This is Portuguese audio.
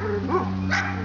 Ah!